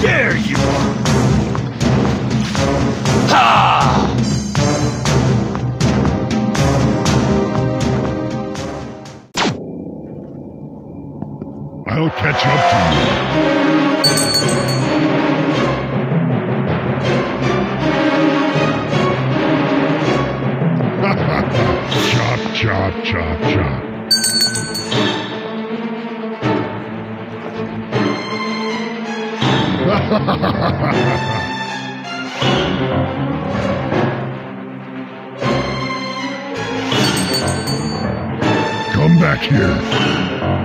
There you are! Ha! I'll catch up to you. chop, chop, chop, chop. Come back here.